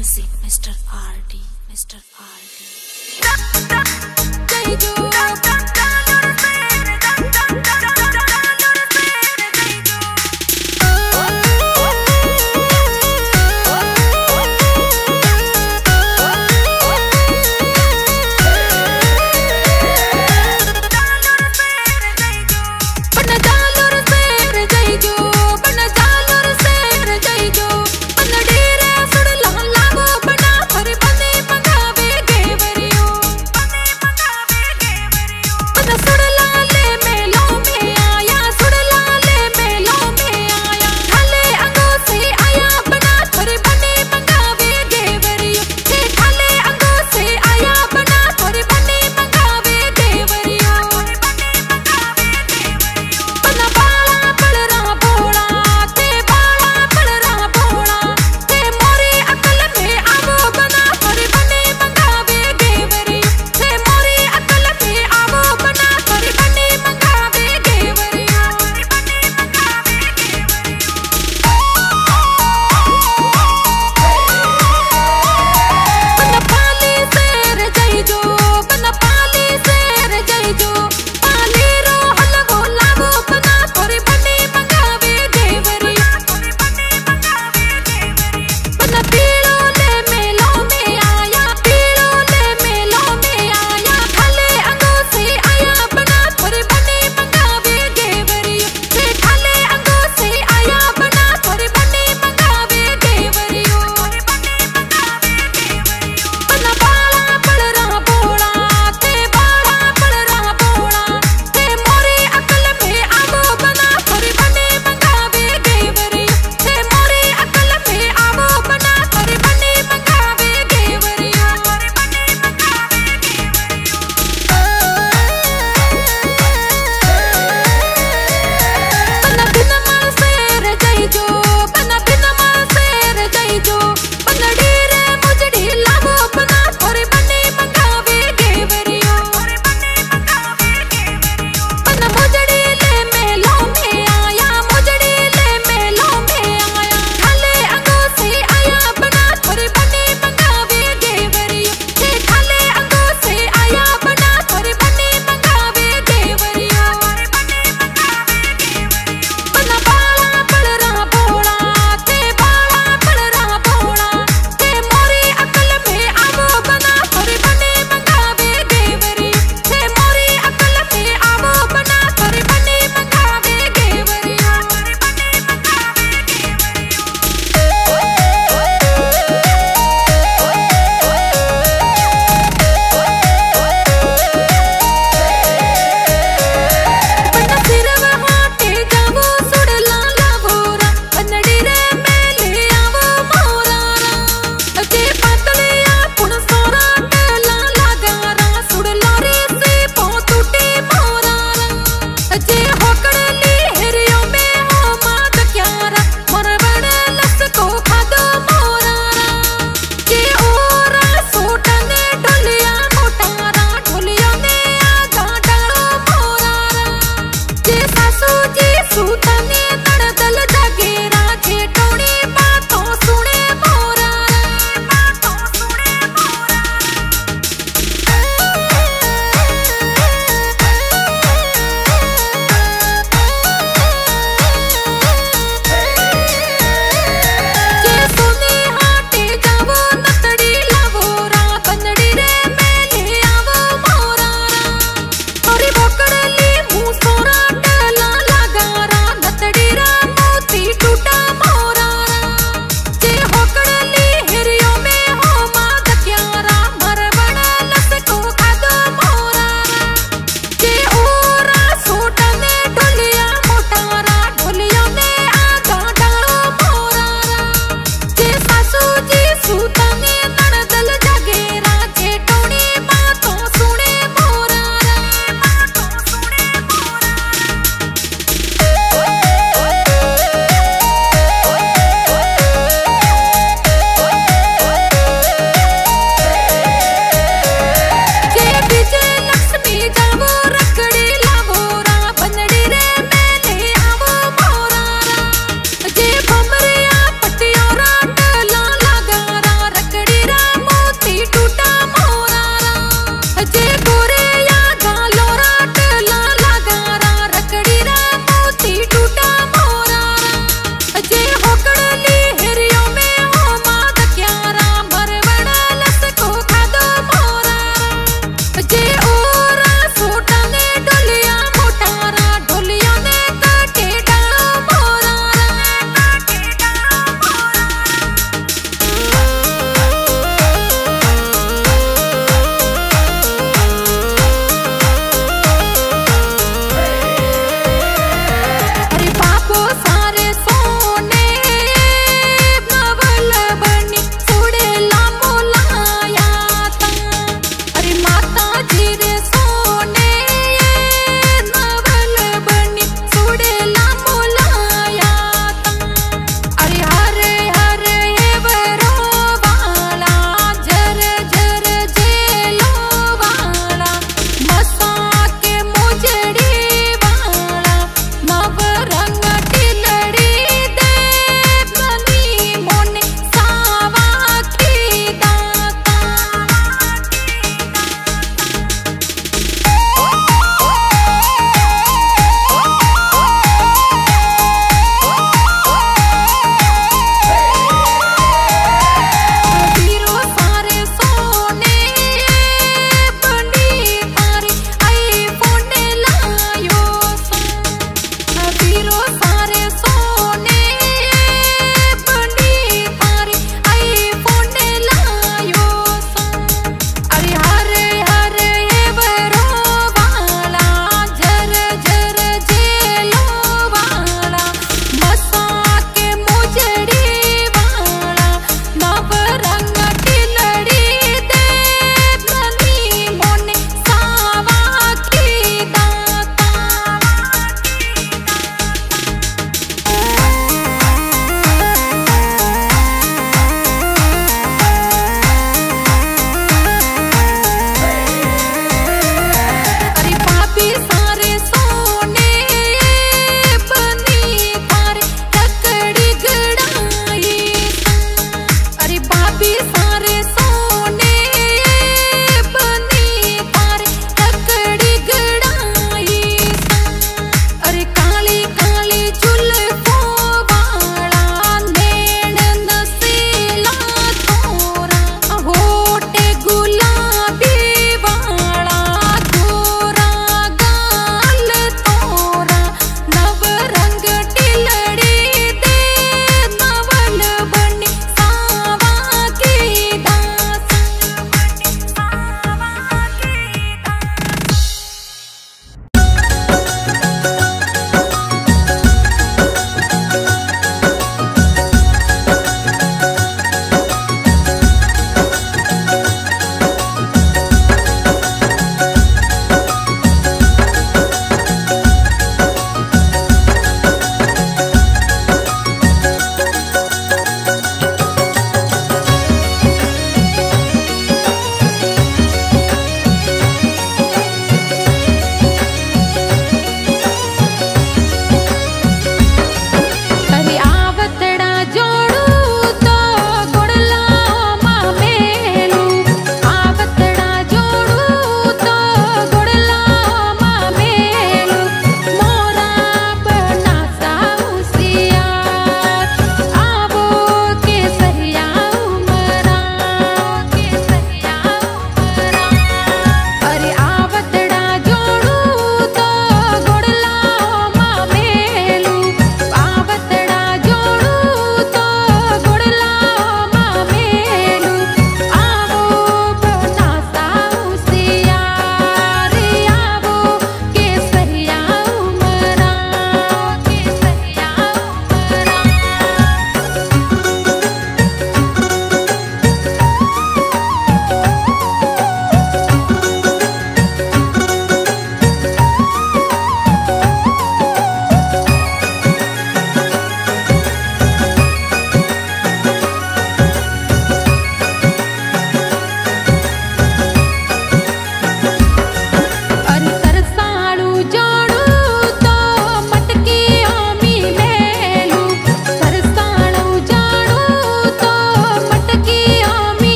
Music, Mr. RD, Mr. RD.